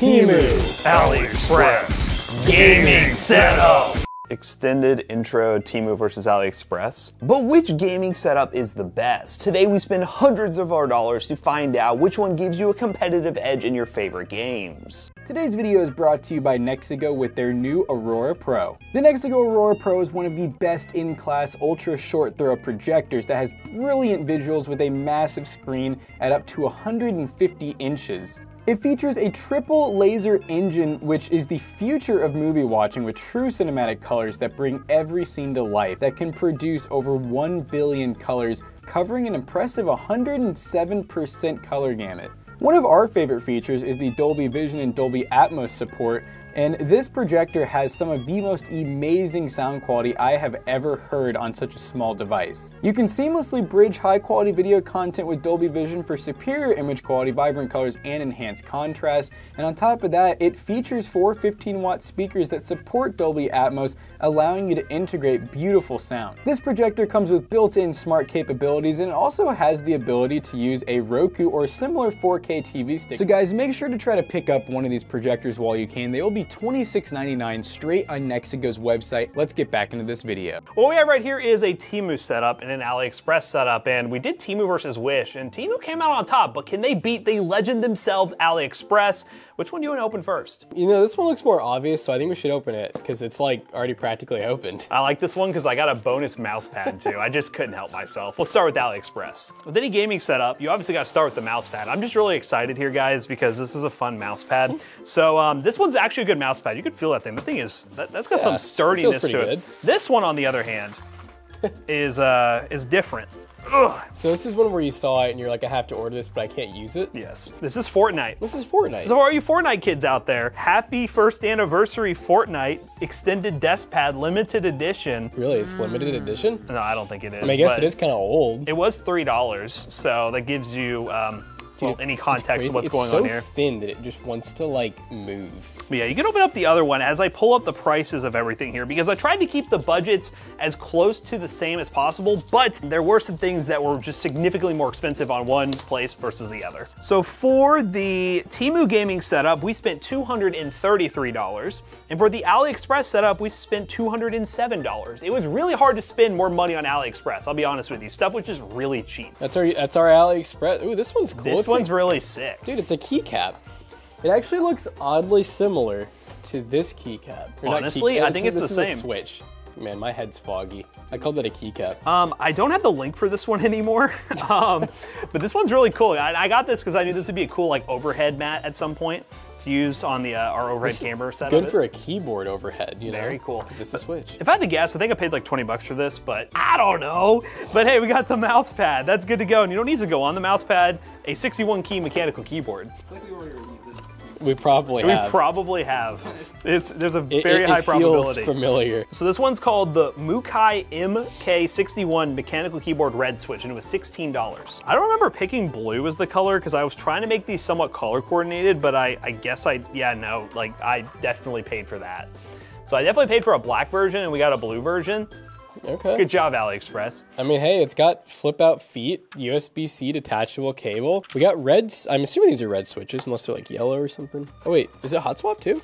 Temu, AliExpress, gaming setup. extended intro Temu versus AliExpress. But which gaming setup is the best? Today we spend hundreds of our dollars to find out which one gives you a competitive edge in your favorite games. Today's video is brought to you by Nexigo with their new Aurora Pro. The Nexigo Aurora Pro is one of the best in-class ultra short throw projectors that has brilliant visuals with a massive screen at up to 150 inches. It features a triple laser engine, which is the future of movie watching with true cinematic colors that bring every scene to life, that can produce over 1 billion colors, covering an impressive 107% color gamut. One of our favorite features is the Dolby Vision and Dolby Atmos support, and this projector has some of the most amazing sound quality I have ever heard on such a small device. You can seamlessly bridge high quality video content with Dolby Vision for superior image quality, vibrant colors, and enhanced contrast. And on top of that, it features four 15 watt speakers that support Dolby Atmos, allowing you to integrate beautiful sound. This projector comes with built-in smart capabilities and it also has the ability to use a Roku or similar 4K TV stick. So guys, make sure to try to pick up one of these projectors while you can. They will be $26.99 straight on Nexigo's website. Let's get back into this video. What we have right here is a Temu setup and an AliExpress setup, and we did Temu versus Wish, and Temu came out on top, but can they beat the legend themselves, AliExpress? Which one do you want to open first? You know, this one looks more obvious, so I think we should open it because it's like already practically opened. I like this one because I got a bonus mouse pad too. I just couldn't help myself. Let's start with AliExpress. With any gaming setup, you obviously got to start with the mouse pad. I'm just really excited here, guys, because this is a fun mouse pad. So um, this one's actually a good mouse pad. You can feel that thing. The thing is, that, has got Yeah, some sturdiness feels to it. good. This one, on the other hand, is uh, is different. Ugh. So this is one where you saw it and you're like, I have to order this, but I can't use it. Yes, this is Fortnite. This is Fortnite. So all you Fortnite kids out there, happy first anniversary Fortnite extended desk pad limited edition. really, it's limited edition. No, I don't think it is. I mean, I guess it is kind of old. It was three dollars, so that gives you um, well, any context of what's it's going so on here. It's so thin that it just wants to like move. But yeah, you can open up the other one as I pull up the prices of everything here because I tried to keep the budgets as close to the same as possible, but there were some things that were just significantly more expensive on one place versus the other. So for the Temu gaming setup, we spent $233, and for the AliExpress setup, we spent $207. It was really hard to spend more money on AliExpress, I'll be honest with you. Stuff was just really cheap. That's our that's our AliExpress. Ooh, this one's cool. This one's really sick. dude, it's a keycap. It actually looks oddly similar to this keycap. Or Honestly, keycap, I think it's is- the this is a same. Switch. Man, my head's foggy. I called that a keycap. Um, I don't have the link for this one anymore, um, but this one's really cool. I, I got this because I knew this would be a cool like overhead mat at some point to use on the uh, our overhead camera setup. Good for a keyboard overhead, you know? Very cool. Because it's a Switch. If I had to guess, I think I paid like 20 bucks for this, but I don't know. But hey, we got the mouse pad. That's good to go. And you don't need to go on the mouse pad, a 61 key mechanical keyboard. We probably We have. We probably have. It's, there's a It- very it, high it probability. feels familiar. So this one's called the Mukai MK61 mechanical keyboard red switch, and it was $16. I don't remember picking blue as the color because I was trying to make these somewhat color coordinated, but I, I guess I, yeah, no, like I definitely paid for that. So I definitely paid for a black version and we got a blue version. Okay. Good job, AliExpress. I mean, hey, it's got flip out feet, USB C detachable cable. We got reds. I'm assuming these are red switches, unless they're like yellow or something. Oh, wait, is it hot swap too?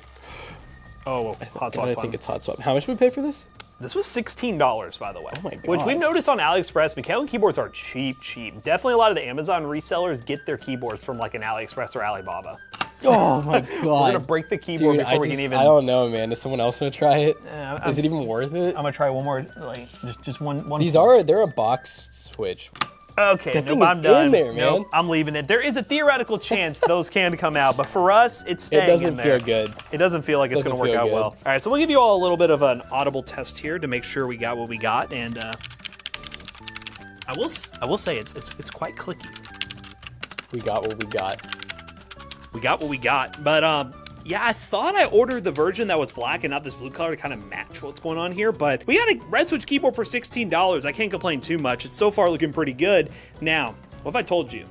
Oh, hot I swap fun. think it's hot swap. How much would we pay for this? This was $16, by the way. Oh my god. Which we've noticed on AliExpress, mechanical keyboards are cheap, cheap. Definitely a lot of the Amazon resellers get their keyboards from like an AliExpress or Alibaba. Oh my god. We're gonna break the keyboard Dude, before I, we just, can even. I don't know, man. Is someone else gonna try it? Yeah, Is it even worth it? I'm gonna try one more, like just just one one. These are they're a box switch. okay. that Nope, I'm done. in there, Nope. I'm leaving it. There is a theoretical chance those can come out, but for us, it's staying It doesn't in there. feel good. It doesn't feel like it's Doesn't gonna work out good. well. All right, so we'll give you all a little bit of an audible test here to make sure we got what we got, and uh, I will I will say it's it's it's quite clicky. We got what we got. We got what we got. But um, yeah, I thought I ordered the version that was black and not this blue color to kind of match what's going on here. But we got a Red Switch keyboard for $16. I can't complain too much. It's so far looking pretty good. Now, what if I told you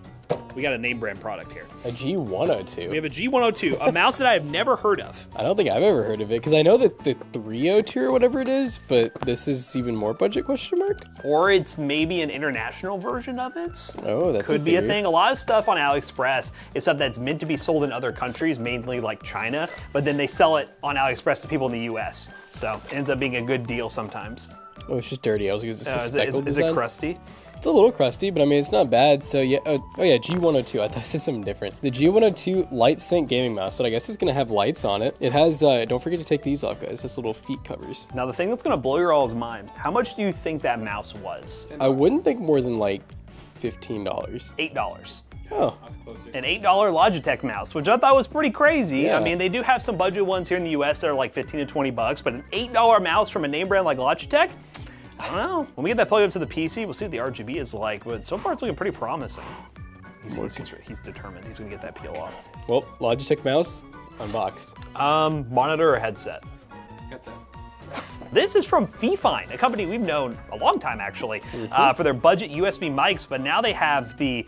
We got a name brand product here. A G102. We have a G102, a mouse that I have never heard of. I don't think I've ever heard of it because I know that the 302 or whatever it is, but this is even more budget question mark. Or it's maybe an international version of it. Oh, that's Could be a thing. A lot of stuff on AliExpress is stuff that's meant to be sold in other countries, mainly like China, but then they sell it on AliExpress to people in the US. So it ends up being a good deal sometimes. Oh, it's just dirty. I was like, is this Uh, is, it, is, is it crusty? It's a little crusty, but I mean, it's not bad. So yeah, oh, oh yeah, G102. I thought it said something different. The G102 Light Sync gaming mouse. So I guess it's gonna have lights on it. It has. Uh, don't forget to take these off, guys. This little feet covers. Now the thing that's gonna blow your all's mind, how much do you think that mouse was? I wouldn't think more than like fifteen dollars. Eight dollars. Oh, An $8 Logitech mouse, which I thought was pretty crazy. Yeah. I mean, they do have some budget ones here in the US that are like 15 to 20 bucks, but an $8 mouse from a name brand like Logitech? I don't know. When we get that plugged up to the PC, we'll see what the RGB is like, but so far it's looking pretty promising. He's, he's, he's, he's determined. He's gonna get that peel off. well, Logitech mouse unboxed. Um, monitor or headset? That's it. This is from Fifine, a company we've known a long time actually, Mm-hmm. uh, for their budget USB mics, but now they have the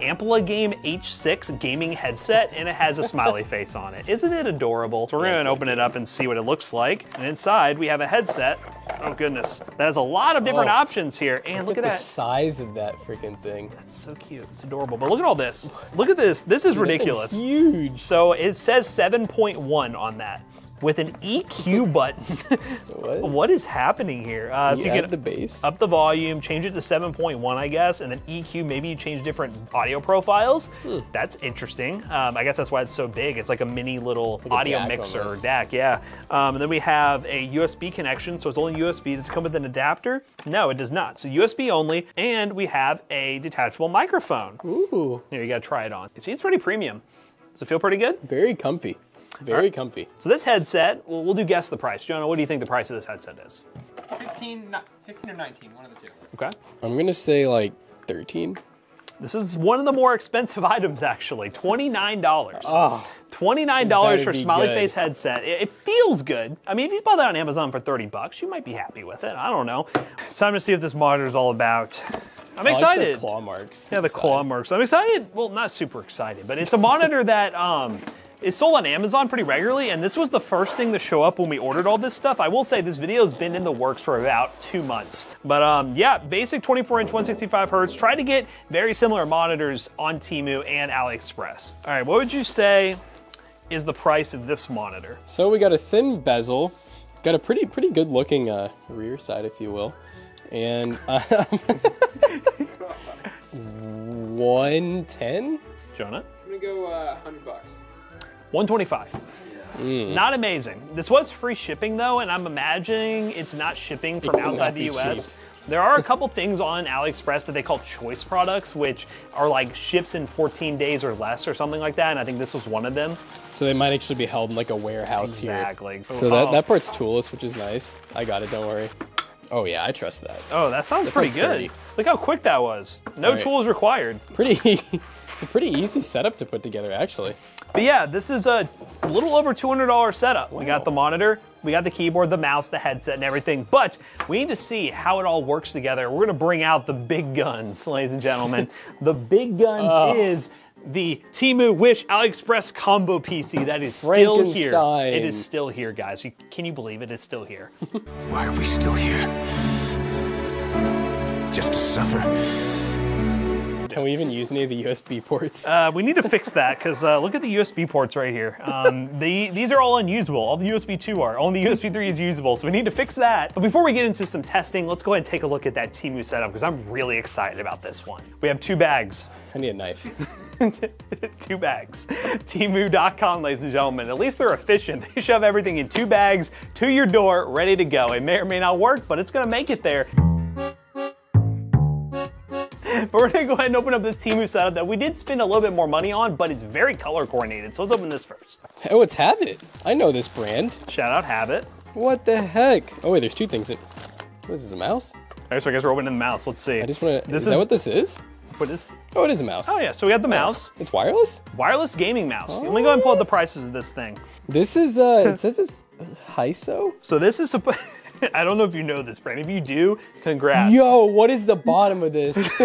AmpliGame H6 gaming headset and it has a smiley face on it. Isn't it adorable? So we're gonna open it up and see what it looks like. And inside we have a headset. Oh goodness, that has a lot of different Oh. options here. And look, Look at at the that. size of that freaking thing. That's so cute. It's adorable. But look at all this. Look at this. This is ridiculous. It's huge. So it says 7.1 on that with an EQ button. What? what is happening here? Uh, You so you can the bass. up the volume, change it to 7.1, I guess, and then EQ, maybe you change different audio profiles. Hmm. That's interesting. Um, I guess that's why it's so big. It's like a mini little audio DAC mixer or almost. DAC, yeah. Um, and then we have a USB connection, so it's only USB. Does it come with an adapter? No, it does not. So USB only, and we have a detachable microphone. Ooh, Here, you gotta try it on. See, it's pretty premium. Does it feel pretty good? very comfy. Very comfy. So this headset, we'll, we'll do guess the price. Jonah, what do you think the price of this headset is? 15, not, 15 or 19, one of the two. Okay. I'm gonna say like 13. This is one of the more expensive items, actually. $29. Oh, $29 for smiley good. face headset. It, it feels good. I mean, if you buy that on Amazon for 30 bucks, you might be happy with it. I don't know. It's time to see what this monitor is all about. I'm I like the excited. claw marks. yeah, the claw marks. I'm excited. Well, not super excited, but it's a monitor that um, is sold on Amazon pretty regularly, and this was the first thing to show up when we ordered all this stuff. I will say this video's been in the works for about two months. But um, yeah, basic 24 inch 165 hertz. Try to get very similar monitors on Temu and AliExpress. All right, what would you say is the price of this monitor? So we got a thin bezel, got a pretty pretty good looking uh, rear side, if you will, and um, 110. Jonah? I'm gonna go uh, 100 bucks. 125. Hmm. Not amazing. This was free shipping though, and I'm imagining it's not shipping from could outside the US. cheap. There are a couple things on AliExpress that they call choice products, which are like ships in 14 days or less or something like that, and I think this was one of them. So they might actually be held in like a warehouse here. Exactly. So that, oh. that part's toolless, which is nice. I got it, don't worry. Oh yeah, I trust that. Oh, that sounds pretty good. sturdy. Look how quick that was. No right. tools required. Pretty, it's a pretty easy setup to put together actually. But yeah, this is a little over $200 setup. We got the monitor, we got the keyboard, the mouse, the headset, and everything. But we need to see how it all works together. We're gonna bring out the big guns, ladies and gentlemen. the big guns Oh. is the Temu Wish AliExpress combo PC that is still here. It is still here, guys. Can you believe it? It's still here. Why are we still here? Just to suffer? Can we even use any of the USB ports? Uh, we need to fix that because uh, look at the USB ports right here. Um, the, these are all unusable. All the USB 2 are. Only the USB 3 is usable. So we need to fix that. But before we get into some testing, let's go ahead and take a look at that Temu setup because I'm really excited about this one. We have two bags. I need a knife. two bags. Temu.com, ladies and gentlemen. At least they're efficient. They shove everything in two bags to your door, ready to go. It may or may not work, but it's gonna make it there. But we're gonna go ahead and open up this Temu setup that we did spend a little bit more money on, but it's very color coordinated. So let's open this first. Oh, it's Havit. I know this brand. Shout out Havit. What the heck? Oh wait, there's two things. That, what is this, a mouse? All right, so I guess we're opening the mouse. Let's see. I just want to. This Is, that what this is? what is? Oh, it is a mouse. Oh yeah, so we got the mouse, It's wireless. wireless gaming mouse. Let me go ahead and pull up the prices of this thing. This is. uh It says it's Hyso. So this is supposed. I don't know if you know this, Brandon. If you do, congrats. Yo, what is the bottom of this?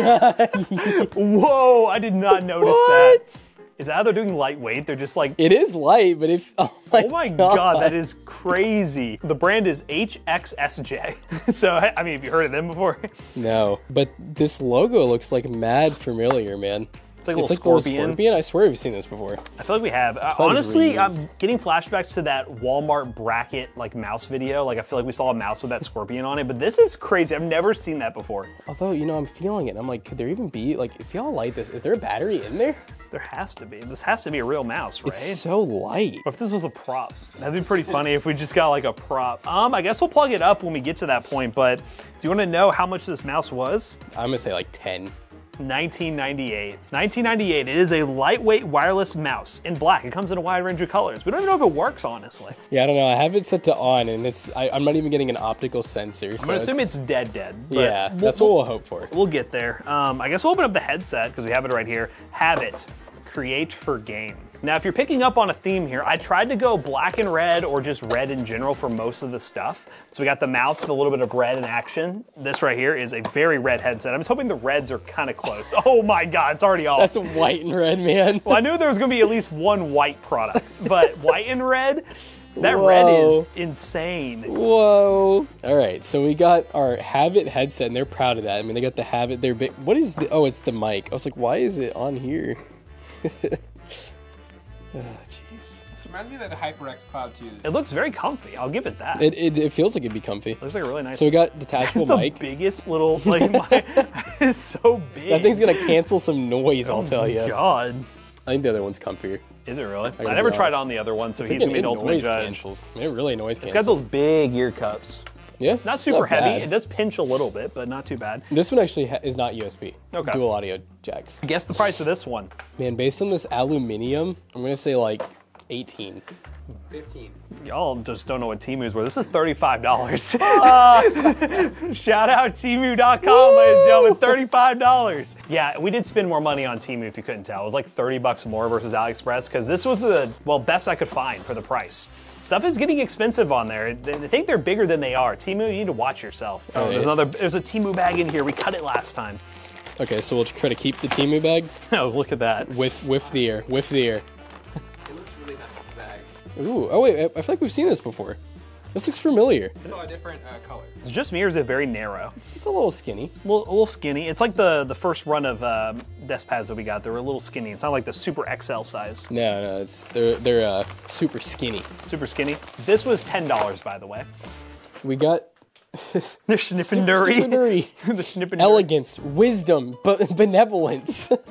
Whoa, I did not notice that. Is that how they're doing lightweight? They're just like, it is light, but if oh my, oh my god. that is crazy. The brand is HXSJ. so, I I mean, have you heard of them before? no. But this logo looks like mad familiar, man. It's like a It's little like the little scorpion. scorpion. I swear we've seen this before. I feel like we have. Uh, honestly, reused. I'm getting flashbacks to that Walmart bracket like mouse video. Like I feel like we saw a mouse with that scorpion on it, but this is crazy. I've never seen that before. Although, you know, I'm feeling it. I'm like, could there even be like, if y'all light this, is there a battery in there? There has to be. This has to be a real mouse, right? It's so light. What if this was a prop? That'd be pretty funny if we just got like a prop. Um, I guess we'll plug it up when we get to that point, but do you want to know how much this mouse was? I'm gonna say like 10. 1998. 1998. It is a lightweight wireless mouse in black. It comes in a wide range of colors. We don't even know if it works, honestly. Yeah, I don't know. I have it set to on, and it's I, I'm not even getting an optical sensor. I'm gonna assume it's dead, dead. but yeah. we'll- that's what we'll hope for. We'll get there. Um, I guess we'll open up the headset because we have it right here. Have it. Create for game. Now, if you're picking up on a theme here, I tried to go black and red or just red in general for most of the stuff. So we got the mouse with a little bit of red in action. This right here is a very red headset. I'm just hoping the reds are kind of close. Oh my God, it's already off. That's white and red, man. well, I knew there was gonna be at least one white product, but white and red, that red is insane. Whoa. All right, so we got our Havit headset, and they're proud of that. I mean, they got the Havit. They're big. What is the? Oh, it's the mic. I was like, why is it on here? oh, jeez. This reminds me of the HyperX Cloud 2. It looks very comfy. I'll give it that. It, it, it feels like it'd be comfy. looks like a really nice. So we got It's detachable the mic. biggest little like my, it's so big. That thing's gonna cancel some noise. I'll tell you. God, I think the other one's comfier. is it really? I, gotta never tried on the other one, so he's think gonna be it the ultimate noise judge. cancels. It really noise cancels. It's got those big ear cups. Yeah, Not super heavy. bad. It does pinch a little bit, but not too bad. This one actually ha- is not USB. Okay. Dual audio jacks. Guess the price of this one. Man, based on this aluminium, I'm gonna say like 18. 15. Y'all just don't know what Temu's were. This is thirty-five dollars. Uh, shout out Temu.com, ladies and gentlemen. Thirty-five dollars. Yeah, we did spend more money on Temu if you couldn't tell. It was like thirty bucks more versus AliExpress because this was the well best I could find for the price. Stuff is getting expensive on there. They they think they're bigger than they are. Temu, you need to watch yourself. Oh, there's another. There's a Temu bag in here. We cut it last time. Okay, so we'll try to keep the Temu bag Oh, look at that. with with the air, with the air. It looks really nice, the bag. Ooh, oh wait, I, I feel like we've seen this before. This looks familiar. I saw a different uh, color. It's just me or is it very narrow? It's a little skinny. A little, a little skinny. It's like the the first run of um, desk pads that we got. They were a little skinny. It's not like the super XL size. No, no, it's they're they're uh, super skinny. Super skinny. This was ten dollars, by the way. We got The Schnippendurry. Snippendury. the Schnippendurry. elegance, wisdom, but benevolence.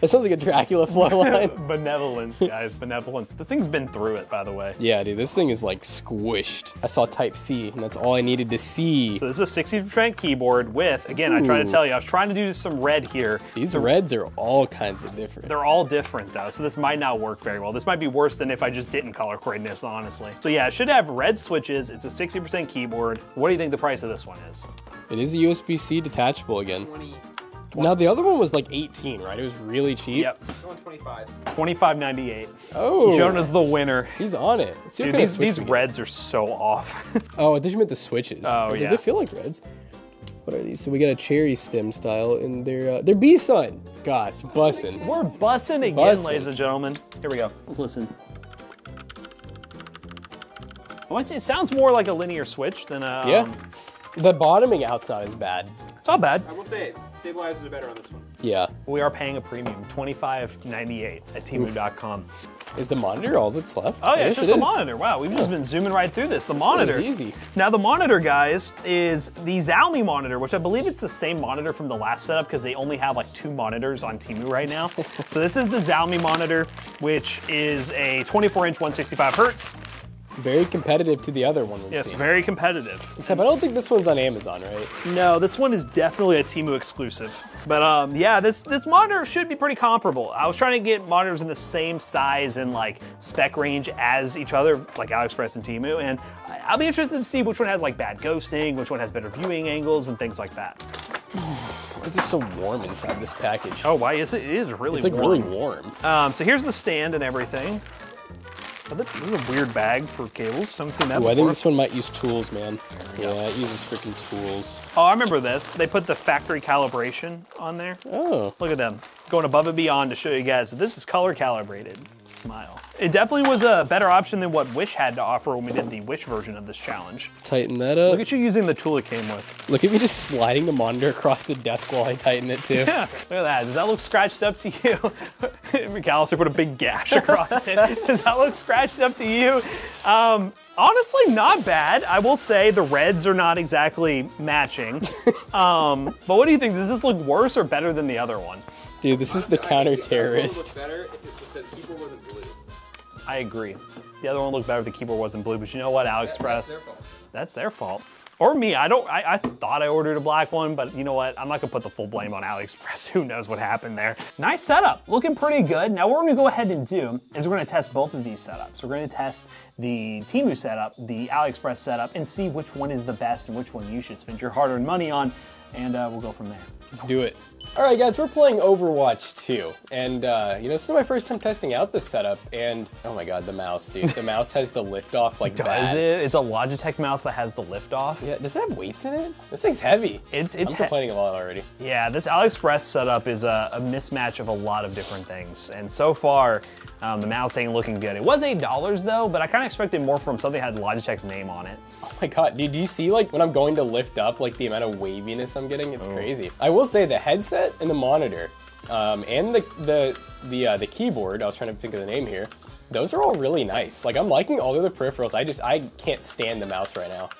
that sounds like a Dracula flow line. Benevolence, guys. Benevolence. This thing's been through it, by the way. Yeah, dude, this thing is like squished. I saw Type C, and that's all I needed to see. So this is a 60% keyboard with, again, I tried to tell you, I was trying to do some red here. These reds are all kinds of different. They're all different though, so this might not work very well. This might be worse than if I just didn't color coordinate this, honestly. So yeah, it should have red switches. It's a 60% keyboard. What do you think the price of this one is? It is a USB-C detachable again. 20. Now the other one was like 18, right? It was really cheap. Yep, 25. 25.98. Oh, Jonah's the winner. he's on it. Let's see what Dude, kind these, switch these reds are so off. Oh, I thought you meant the switches. Oh, I was like. They feel like reds. What are these? So we got a cherry stem style, and they're uh, they're B Sun. Gosh, bussin'. We're bussing again, Bussin'. ladies and gentlemen. Here we go. Let's listen. I want to say it sounds more like a linear switch than a. Yeah. um, The bottoming outside is bad. it's not bad. I will say, stabilizers are better on this one. Yeah. We are paying a premium, twenty five ninety eight at Temu.com. Is the monitor all that's left? Oh yeah, Yes, it's just it the is. monitor. Wow, we've just oh. been zooming right through this. The That monitor. was easy. Now the monitor, guys, is the Xiaomi monitor, which I believe it's the same monitor from the last setup because they only have like two monitors on Temu right now. so this is the Xiaomi monitor, which is a 24-inch 165 hertz. Very competitive to the other one we've Yes, seen. very competitive. Except I don't think this one's on Amazon, right? No, this one is definitely a Temu exclusive. But um, yeah, this this monitor should be pretty comparable. I was trying to get monitors in the same size and like spec range as each other, like AliExpress and Temu, and I'll be interested to see which one has like bad ghosting, which one has better viewing angles, and things like that. Why is this so warm inside this package? Oh, why is it? It is really it's like warm. really warm. Um, so here's the stand and everything. This is a weird bag for cables. Haven't seen that Ooh, I think this one might use tools, man. Yeah, it uses freaking tools. Oh, I remember this. They put the factory calibration on there. Oh, Look at them going above and beyond to show you guys that this is color calibrated. Smile. It definitely was a better option than what Wish had to offer when we did the Wish version of this challenge. tighten that up. Look at you using the tool it came with. Look at me just sliding the monitor across the desk while I tighten it too. Yeah, look at that. Does that look scratched up to you? McAllister put a big gash across it. Does that look scratched up to you? Um, honestly, not bad. I will say the reds are not exactly matching. Um, but what do you think? Does this look worse or better than the other one? Dude, this is the I think counter it would terrorist. I agree. The other one looked better if the keyboard wasn't blue, but you know what, AliExpress? That's their fault. That's their fault. Or me. I don't. I, I thought I ordered a black one, but you know what? I'm not gonna put the full blame on AliExpress. Who knows what happened there? Nice setup. Looking pretty good. Now what we're gonna go ahead and do is we're gonna test both of these setups. We're gonna test the Timu setup, the AliExpress setup, and see which one is the best and which one you should spend your hard-earned money on. And uh, we'll go from there. Let's do it. All right, guys, we're playing Overwatch 2, and uh, you know this is my first time testing out this setup. And oh my god, the mouse, dude! The mouse has the lift off like Does that. it? It's a Logitech mouse that has the lift off. Yeah, does it have weights in it? This thing's heavy. It's it's I'm complaining a lot already. Yeah, this AliExpress setup is a, a mismatch of a lot of different things. And so far, um, the mouse ain't looking good. It was $8 though, but I kind of expected more from something that had Logitech's name on it. Oh my god, dude, do you see like when I'm going to lift up, like the amount of waviness I'm getting? It's crazy. I will say the headset and the monitor, um, and the the the uh, the keyboard. I was trying to think of the name here. Those are all really nice. Like I'm liking all of the peripherals. I just I can't stand the mouse right now.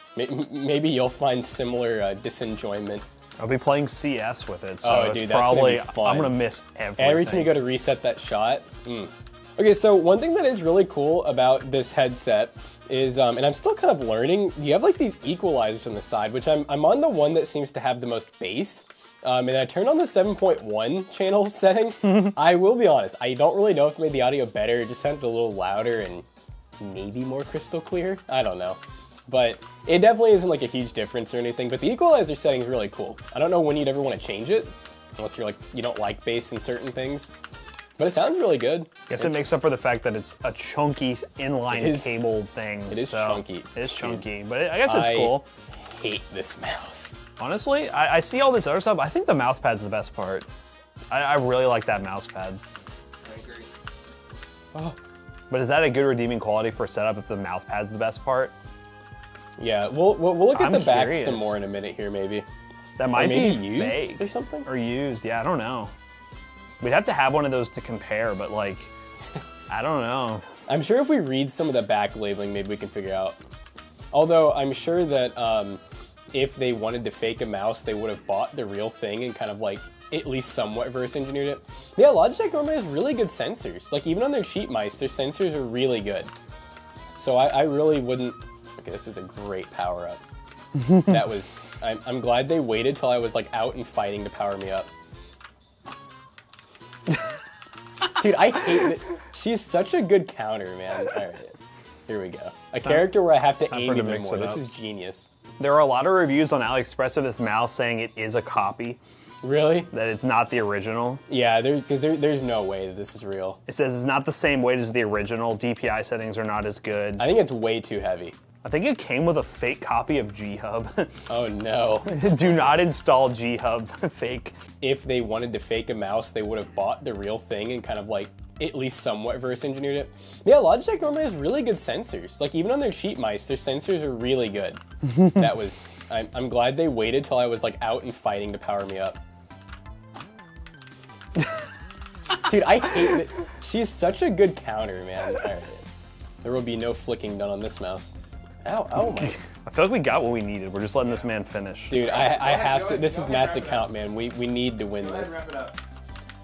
Maybe you'll find similar uh, disenjoyment. I'll be playing CS with it, so Oh, it's dude, that's gonna probably, fun. I'm gonna miss everything. Every time you go to reset that shot. mm. Okay, so one thing that is really cool about this headset is, um, and I'm still kind of learning, you have like these equalizers on the side, which I'm, I'm on the one that seems to have the most bass. Um, and I turned on the 7.1 channel setting. I will be honest, I don't really know if it made the audio better. It just sounded a little louder and maybe more crystal clear. I don't know. But it definitely isn't like a huge difference or anything. But the equalizer setting is really cool. I don't know when you'd ever want to change it, unless you're like you don't like bass in certain things. But it sounds really good. Guess it makes up for the fact that it's a chunky inline It is- cable thing. it is so chunky. It is chunky, but I guess it's I cool. Hate this mouse. Honestly, I, I see all this other stuff. I think the mouse pad's the best part. I, I really like that mouse pad. I agree. But is that a good redeeming quality for a setup if the mouse pad's the best part? Yeah, we'll we'll, we'll look at I'm the back curious. some more in a minute here, maybe. That Or might maybe be used fake or something. or used. Yeah, I don't know. We'd have to have one of those to compare, but like, I don't know. I'm sure if we read some of the back labeling, maybe we can figure out. Although I'm sure that um, if they wanted to fake a mouse, they would have bought the real thing and kind of like at least somewhat reverse engineered it. Yeah, Logitech normally has really good sensors. Like even on their cheap mice, their sensors are really good. So I, I really wouldn't. Okay, this is a great power up. that was. I'm, I'm glad they waited till I was like out and fighting to power me up. Dude, I hate it. She's such a good counter, man. All right, here we go. A character where I have to aim for her to even more. This is genius. There are a lot of reviews on AliExpress of this mouse saying it is a copy, Really? that it's not the original. Yeah, there because there, there's no way that this is real. It says it's not the same weight as the original. DPI settings are not as good. I think it's way too heavy. I think it came with a fake copy of G Hub. Oh no. Do not install G Hub fake. if they wanted to fake a mouse, they would have bought the real thing and kind of like at least somewhat reverse engineered it. Yeah, Logitech normally has really good sensors. Like even on their cheap mice, their sensors are really good. that was. I'm, I'm glad they waited till I was like out and fighting to power me up. Dude, I hate it. She's such a good counter, man. All right. There will be no flicking done on this mouse. Ow, oh my. I feel like we got what we needed. We're just letting this man finish. Dude, I, I have go to. This is Matt's account, man. We, we need to win Go ahead this.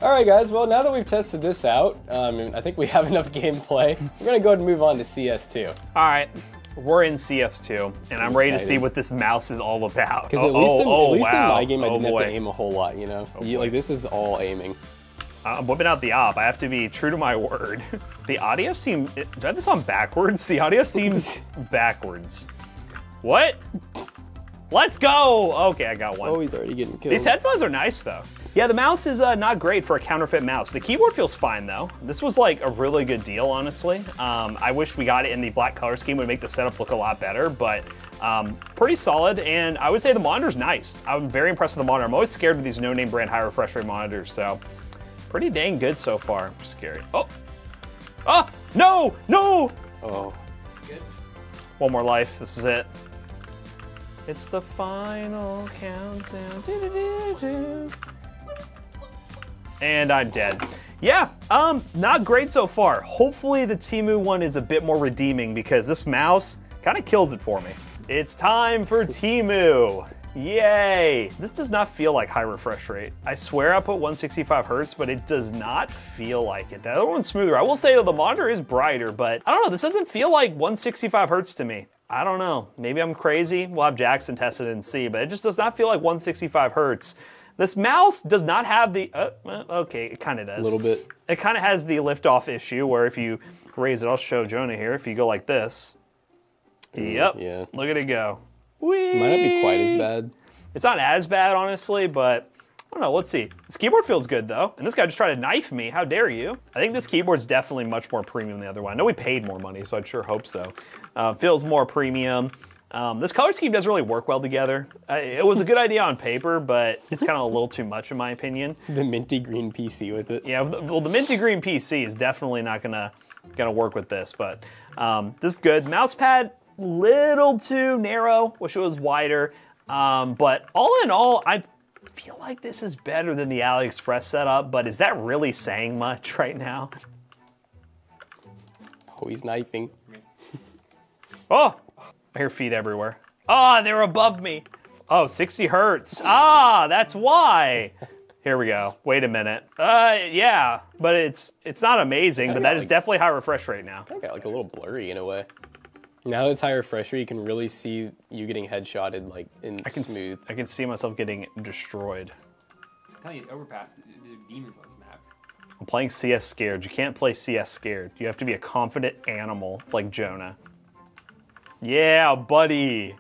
And wrap it up. All right, guys. Well, now that we've tested this out, um, I think we have enough gameplay. We're gonna go ahead and move on to CS2. All right, we're in CS2, and I'm ready to see what this mouse is all about. Because Oh, at least, oh, in, oh, at least in my game, I Oh, didn't have to aim a whole lot. You know, You- like this is all aiming. I'm whipping out the op. I have to be true to my word. The audio seems. Do I have this on backwards? The audio seems backwards. What? Let's go! Okay, I got one. Oh, he's already getting killed. These headphones are nice though. Yeah, the mouse is uh, not great for a counterfeit mouse. The keyboard feels fine though. This was like a really good deal, honestly. Um, I wish we got it in the black color scheme. Would make the setup look a lot better, but um, pretty solid. And I would say the monitor's nice. I'm very impressed with the monitor. I'm always scared with these no-name brand high refresh rate monitors, so pretty dang good so far. Scary. Oh, oh, no, no. Oh. Good. One more life. This is it. It's the final countdown. Do-do-do-do. And I'm dead. Yeah, um, not great so far. Hopefully the Temu one is a bit more redeeming because this mouse kind of kills it for me. It's time for Temu. Yay! This does not feel like high refresh rate. I swear I put 165 hertz, but it does not feel like it. The other one's smoother. I will say though, the monitor is brighter, but I don't know, this doesn't feel like 165 hertz to me. I don't know. Maybe I'm crazy. We'll have Jackson test it and see, but it just does not feel like 165 hertz. This mouse does not have the, uh, uh, okay, it kind of does. A little bit. It kind of has the liftoff issue where if you raise it, I'll show Jonah here. If you go like this, yep, yeah. look at it go. Might not be quite as bad. It's not as bad, honestly, but I don't know. Let's see. This keyboard feels good though, and this guy just tried to knife me. How dare you? I think this keyboard's definitely much more premium than the other one. I know we paid more money, so I'd sure hope so. Uh, feels more premium. Um, this color scheme doesn't really work well together. Uh, it was a good idea on paper, but it's kind of a little too much in my opinion. The minty green PC with it. Yeah, well, the minty green PC is definitely not gonna gonna work with this, but um, this is good. Mousepad, little too narrow. Wish it was wider. Um, but all in all, I feel like this is better than the AliExpress setup. But is that really saying much right now? Oh, he's knifing. Oh, I hear feet everywhere. Ah, they're above me. Oh, 60 hertz. Ah, that's why. Here we go. Wait a minute. Uh, yeah, but it's it's not amazing, but that is definitely high refresh rate now. I got like a little blurry in a way. Now that it's higher refresh rate, you can really see you getting headshotted like in I can s- smooth. I can see myself getting destroyed. I'm telling you, it's overpass. There's demons on this map. I'm playing CS scared. You can't play CS scared. You have to be a confident animal like Jonah. Yeah, buddy.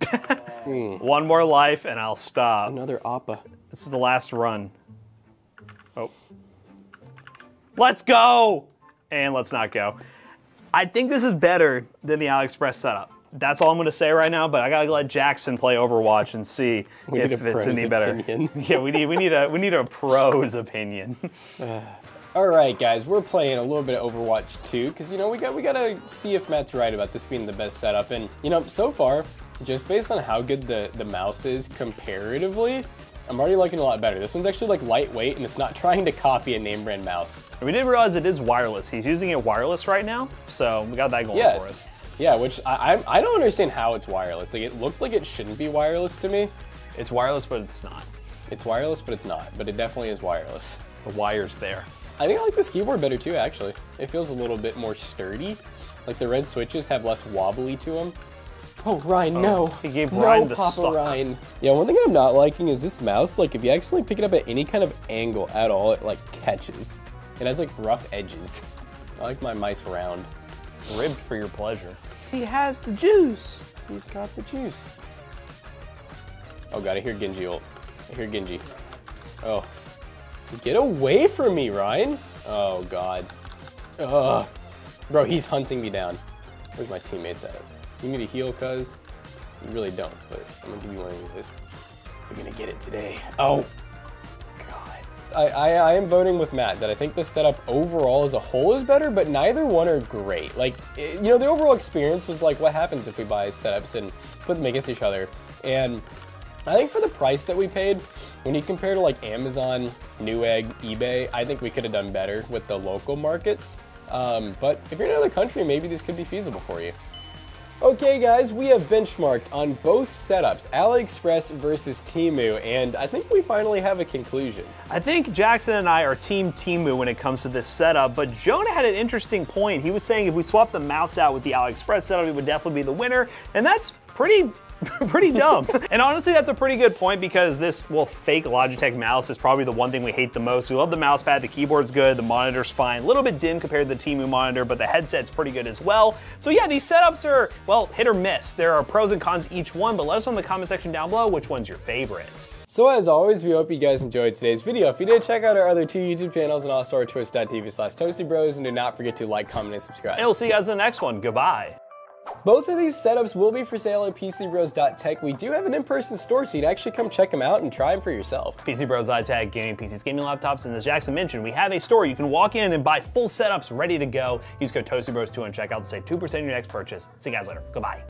Hmm. One more life and I'll stop. Another Appa. This is the last run. Oh. Let's go! And let's not go. I think this is better than the AliExpress setup. That's all I'm going to say right now, but I got to let Jackson play Overwatch and see We if it's any better. opinion. yeah, we need we need a we need a pro's opinion. All right, guys, we're playing a little bit of Overwatch 2 because you know we got we gotta see if Matt's right about this being the best setup. And you know, so far, just based on how good the the mouse is comparatively, I'm already liking it a lot better. This one's actually like lightweight and it's not trying to copy a name brand mouse. And we did realize it is wireless. He's using it wireless right now, so we got that going for us. Yes. Yeah, which I, I I don't understand how it's wireless. Like it looked like it shouldn't be wireless to me. It's wireless, but it's not. It's wireless, but it's not. But it definitely is wireless. The wire's there. I think I like this keyboard better too, actually. It feels a little bit more sturdy. Like the red switches have less wobbly to them. Oh, Ryan, no. Oh, he gave no, Ryan the Papa suck. Ryan. Yeah, one thing I'm not liking is this mouse, like if you accidentally pick it up at any kind of angle at all, it like catches. It has like rough edges. I like my mice round. Ribbed for your pleasure. He has the juice. He's got the juice. Oh god, I hear Genji ult. I hear Genji. Oh. Get away from me, Ryan! Oh god. Ugh. Bro, he's hunting me down. Where's my teammates at? You need a heal, cuz? You really don't, but I'm gonna give you one of these. You're gonna get it today. Oh. God. I, I, I am voting with Matt that I think the setup overall as a whole is better, but neither one are great. Like, eh, you know, the overall experience was like, what happens if we buy setups and put them against each other? And I think for the price that we paid, when you compare to like Amazon, Newegg, eBay, I think we could have done better with the local markets. Um, but if you're in another country, maybe these could be feasible for you. Okay guys, we have benchmarked on both setups, AliExpress versus Temu, and I think we finally have a conclusion. I think Jackson and I are Team Temu when it comes to this setup, but Jonah had an interesting point. He was saying if we swap the mouse out with the AliExpress setup, it would definitely be the winner, and that's pretty pretty dumb. and honestly, that's a pretty good point because this, well, fake Logitech mouse is probably the one thing we hate the most. We love the mouse pad, the keyboard's good, the monitor's fine, a little bit dim compared to the Temu monitor, but the headset's pretty good as well. So yeah, these setups are, well, hit or miss. There are pros and cons each one, but let us know in the comment section down below which one's your favorite. So as always, we hope you guys enjoyed today's video. If you did, check out our other two YouTube channels and also our twitch.tv slash toastybros, and do not forget to like, comment, and subscribe. And we'll see you guys in the next one. Goodbye. Both of these setups will be for sale at PCBros.tech. We do have an in-person store, so you'd actually come check them out and try them for yourself. PC Bros Gaming PCs, gaming laptops, and as Jackson mentioned, we have a store. You can walk in and buy full setups ready to go. Use code ToastyBros2 and check out to save 2% on your next purchase. See you guys later. Goodbye.